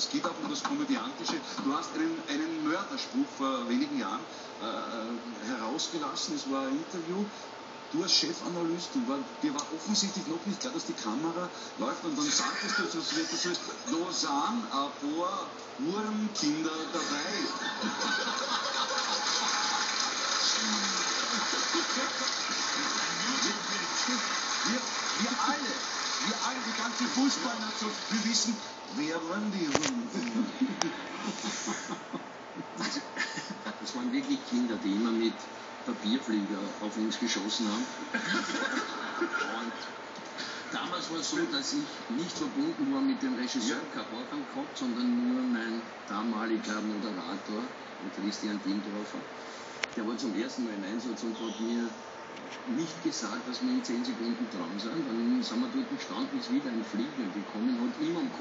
es geht auch um das Komödiantische. Du hast einen, einen Mörderspruch vor wenigen Jahren äh, äh herausgelassen, es war ein Interview. Du als Chefanalystin, war, dir war offensichtlich noch nicht klar, dass die Kamera läuft und dann sagtest du, das wird das Lausanne, Apor, Wurmkinder dabei. Wir, wir alle, wir alle, die ganze Fußballnation, wir wissen, We die Monday Das waren wirklich Kinder, die immer mit Papierflieger auf uns geschossen haben. Und damals war es so, dass ich nicht verbunden war mit dem Regisseur, ja. kein Vorgang gehabt, sondern nur mein damaliger Moderator, Christian Dindorfer. Der war zum ersten Mal im Einsatz und hat mir nicht gesagt, dass wir in 10 Sekunden dran sind. Dann sind wir dort gestanden, ist wieder ein Flieger gekommen, hat immer